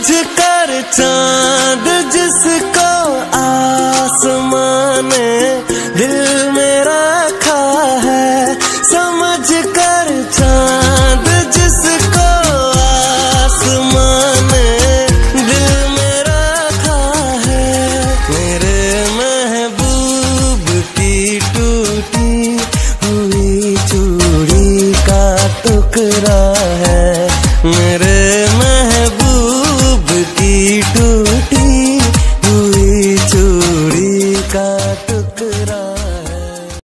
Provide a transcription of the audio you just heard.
समझ कर चाँद जिसको आसमान दिल में रखा है, समझ कर चाँद जिसको आसमान दिल में रखा है। मेरे महबूब की टूटी हुई चूड़ी का टुकड़ा है, मेरे टूटी हुई चूड़ी का टुकड़ा।